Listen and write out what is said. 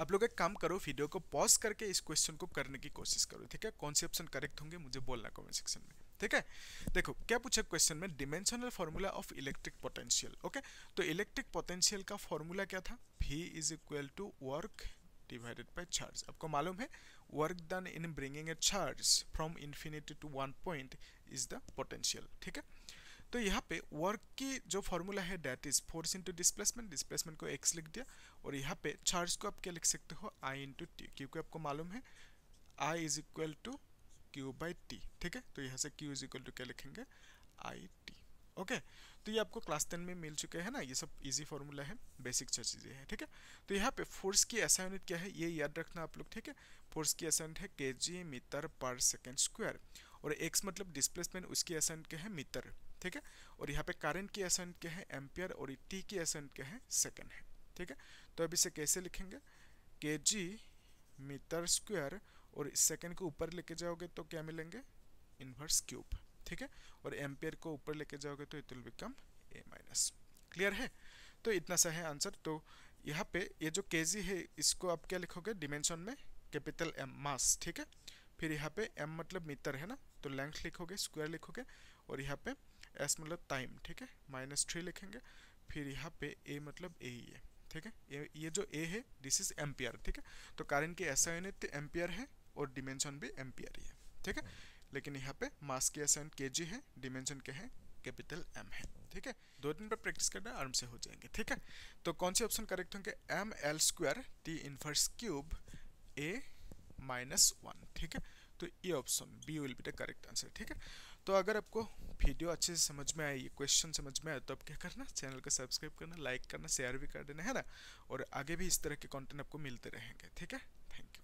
आप लोग एक काम करो वीडियो को पॉज करके इस क्वेश्चन को करने की कोशिश करो, ठीक है? कौन से ऑप्शन करेक्ट होंगे, मुझे बोलना कमेंट सेक्शन में, ठीक है? देखो, क्या पूछा क्वेश्चन में? Dimensional formula of electric potential okay तो इलेक्ट्रिक पोटेंशियल का फॉर्मूला क्या था? V is equal to work divided by charge आपको मालूम है? Work done in bringing a charge from infinity to one point is the potential ठीक है? तो यहाँ पे वर्क की जो फॉर्मूला है that is force into displacement displacement को एक्स लिख दिया और यहाँ पे चार्ज को आप क्या लिख सकते हो? आई इंटू टी क्योंकि आपको मालूम है। I is equal to q by t ठीक है? तो यहाँ से क्यू इज़ इक्वल टू क्या लिखेंगे? आई टी ओके तो ये आपको क्लास टेन में मिल चुके हैं ना, ये सब इजी फॉर्मूला है बेसिक चीज़ें हैं, ठीक है? तो यहाँ पे फोर्स की ऐसा यूनिट क्या है? ये याद रखना आप लोग, ठीक है? फोर्स की ऐसा यूनिट है k g metre per second square और एक्स मतलब डिस्प्लेसमेंट उसकी ऐसा यूनिट क्या है? मीटर। ठीक है? और यहाँ पे करंट की एसेंट क्या है? एम्पियर और टी की एसेंट क्या है? सेकेंड है, ठीक है? तो अब इसे कैसे लिखेंगे? के जी मीटर स्क्वायर और सेकेंड को ऊपर लेके जाओगे तो क्या मिलेंगे? इनवर्स क्यूब ठीक है? और एम्पियर को ऊपर लेके जाओगे तो it will become a minus clear है? तो इतना सा है आंसर तो यहाँ पे ये जो के है, इसको आप क्या लिखोगे? डिमेंशन में कैपिटल एम मास ठीक है? फिर यहाँ पे एम मतलब मीटर है ना? तो लेंथ लिखोगे स्क्वायर लिखोगे और यहाँ पे एस मतलब टाइम ठीक है? माइनस थ्री लिखेंगे, फिर यहाँ पे ए मतलब ए ही है, ठीक है? ये जो ए है दिस इज़ एम्पियर ठीक है? तो कारण की ऐसा यूनिट एम्पियर है और डिमेंशन भी एम्पियर ही है, ठीक है? लेकिन यहाँ पे मास की ऐसा यूनिट के है डिमेंशन के है कैपिटल एम है, ठीक है? दो दिन पर प्रैक्टिस करना आराम से हो जाएँगे, ठीक है? तो कौन से ऑप्शन करेक्ट होंगे? M L square T inverse cube A minus one ठीक है? तो ये option B will be the correct answer ठीक है? तो अगर आपको वीडियो अच्छे से समझ में ये क्वेश्चन समझ में आए तो आप क्या करना? चैनल को सब्सक्राइब करना लाइक करना शेयर भी कर देना, है ना? और आगे भी इस तरह के कंटेंट आपको मिलते रहेंगे, ठीक है? थैंक